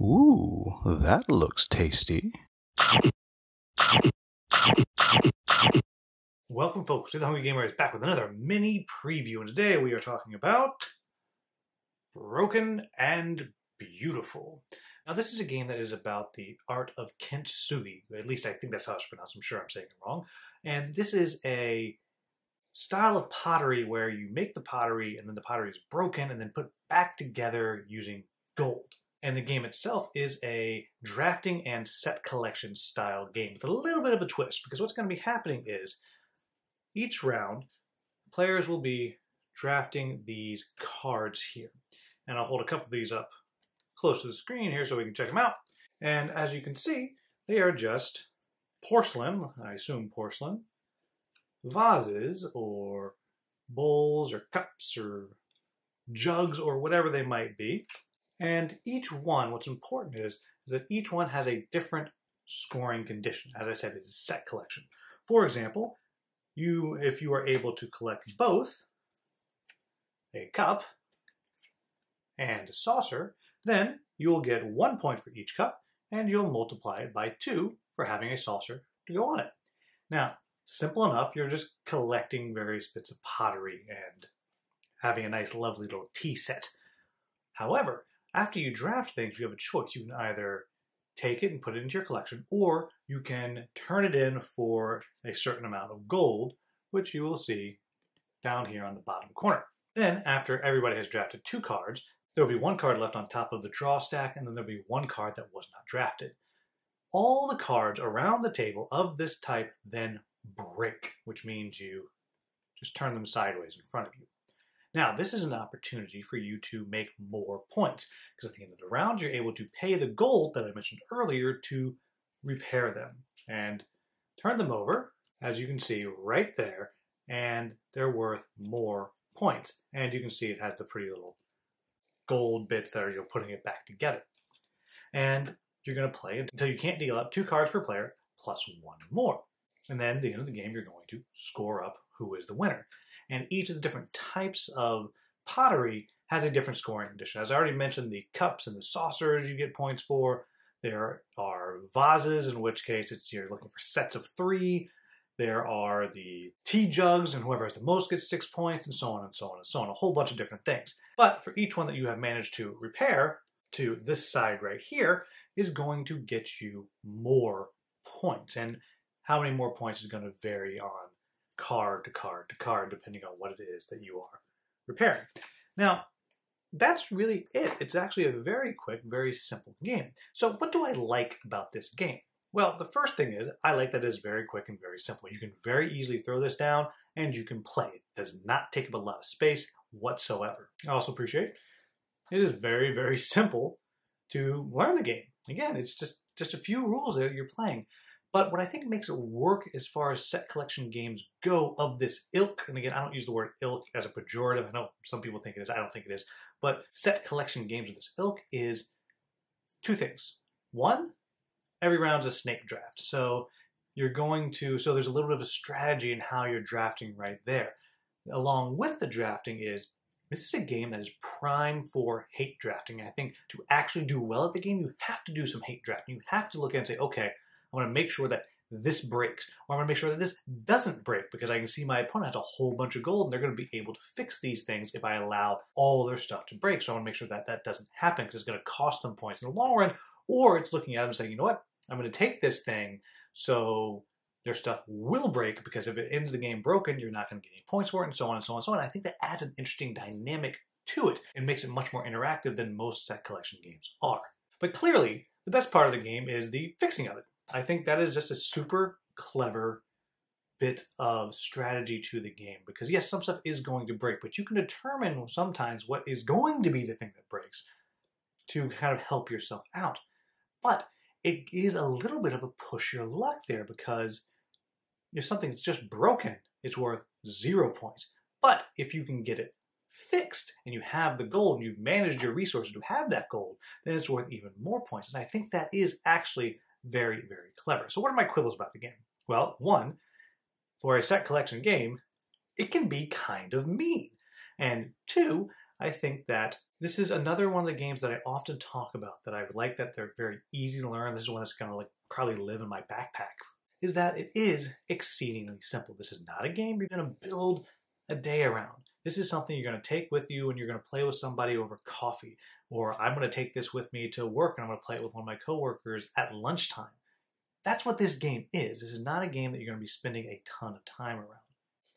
Ooh, that looks tasty. Welcome, folks, to the Hungry Gamer is back with another mini preview, and today we are talking about Broken and Beautiful. Now, this is a game that is about the art of kintsugi. At least I think that's how it's pronounced. I'm sure I'm saying it wrong. And this is a style of pottery where you make the pottery and then the pottery is broken and then put back together using gold. And the game itself is a drafting and set collection style game with a little bit of a twist because what's going to be happening is each round, players will be drafting these cards here. And I'll hold a couple of these up close to the screen here so we can check them out. And as you can see, they are just porcelain, I assume porcelain, vases or bowls or cups or jugs or whatever they might be. And each one, what's important is, is that each one has a different scoring condition. As I said, it is set collection. For example, you if you are able to collect both a cup and a saucer, then you will get one point for each cup and you'll multiply it by two for having a saucer to go on it. Now, simple enough, you're just collecting various bits of pottery and having a nice lovely little tea set. However, after you draft things, you have a choice. You can either take it and put it into your collection, or you can turn it in for a certain amount of gold, which you will see down here on the bottom corner. Then, after everybody has drafted two cards, there will be one card left on top of the draw stack, and then there'll be one card that was not drafted. All the cards around the table of this type then break, which means you just turn them sideways in front of you. Now, this is an opportunity for you to make more points, because at the end of the round, you're able to pay the gold that I mentioned earlier to repair them and turn them over, as you can see right there, and they're worth more points. And you can see it has the pretty little gold bits that are you're putting it back together. And you're going to play until you can't deal up two cards per player plus one more. And then at the end of the game, you're going to score up who is the winner. And each of the different types of pottery has a different scoring condition. As I already mentioned, the cups and the saucers you get points for. There are vases, in which case it's you're looking for sets of three. There are the tea jugs, and whoever has the most gets six points, and so on and so on and so on. A whole bunch of different things. But for each one that you have managed to repair to this side right here is going to get you more points. And how many more points is going to vary on card to card to card, depending on what it is that you are repairing. Now, that's really it. It's actually a very quick, very simple game. So, what do I like about this game? Well, the first thing is I like that it's very quick and very simple. You can very easily throw this down and you can play. It does not take up a lot of space whatsoever. I also appreciate it is very, very simple to learn the game. Again, it's just just a few rules that you're playing. But what I think makes it work as far as set collection games go of this ilk, and again, I don't use the word ilk as a pejorative. I know some people think it is. I don't think it is. But set collection games of this ilk is two things. One, every round's a snake draft. So you're going to, so there's a little bit of a strategy in how you're drafting right there. Along with the drafting is this is a game that is prime for hate drafting. I think to actually do well at the game, you have to do some hate drafting. You have to look at and say, okay, I want to make sure that this breaks, or I want to make sure that this doesn't break because I can see my opponent has a whole bunch of gold and they're going to be able to fix these things if I allow all their stuff to break. So I want to make sure that that doesn't happen because it's going to cost them points in the long run, or it's looking at them saying, you know what, I'm going to take this thing so their stuff will break because if it ends the game broken, you're not going to get any points for it, and so on and so on and so on. I think that adds an interesting dynamic to it and makes it much more interactive than most set collection games are. But clearly, the best part of the game is the fixing of it. I think that is just a super clever bit of strategy to the game because yes, some stuff is going to break, but you can determine sometimes what is going to be the thing that breaks to kind of help yourself out. But it is a little bit of a push your luck there because if something's just broken, it's worth zero points. But if you can get it fixed and you have the gold and you've managed your resources to have that gold, then it's worth even more points. And I think that is actually very, very clever. So what are my quibbles about the game? Well, one, for a set collection game, it can be kind of mean. And two, I think that this is another one of the games that I often talk about that I would like that they're very easy to learn. This is one that's going to like probably live in my backpack. Is that it is exceedingly simple. This is not a game you're going to build a day around. This is something you're going to take with you and you're going to play with somebody over coffee. Or I'm going to take this with me to work and I'm going to play it with one of my coworkers at lunchtime. That's what this game is. This is not a game that you're going to be spending a ton of time around.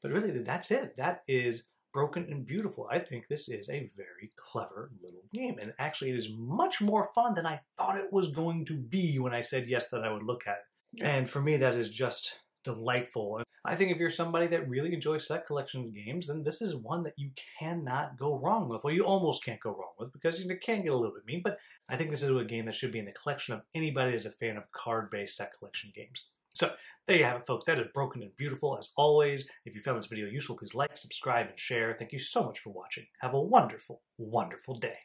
But really, that's it. That is Broken and Beautiful. I think this is a very clever little game. And actually, it is much more fun than I thought it was going to be when I said yes that I would look at it. And for me, that is just delightful. I think if you're somebody that really enjoys set collection games, then this is one that you cannot go wrong with. Well, you almost can't go wrong with because it can get a little bit mean, but I think this is a game that should be in the collection of anybody that's a fan of card-based set collection games. So there you have it, folks. That is Broken and Beautiful. As always, if you found this video useful, please like, subscribe, and share. Thank you so much for watching. Have a wonderful, wonderful day.